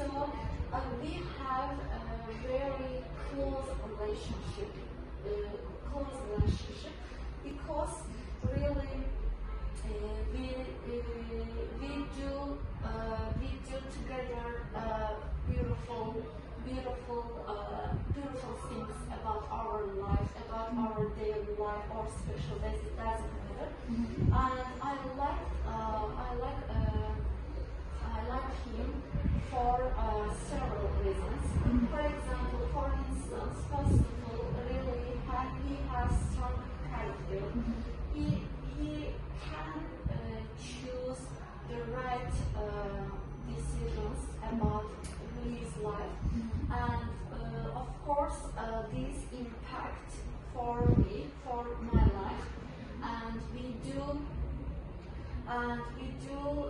So uh, we have a very close relationship, uh, close relationship, because really uh, we uh, we do uh, we do together beautiful beautiful beautiful things about our life, about our daily life or special days. It doesn't matter. And I for uh, several reasons. For example, for instance, all, really he has strong character. He he can uh, choose the right uh, decisions about his life, and uh, of course, uh, this impact for me for my life, and we do and we do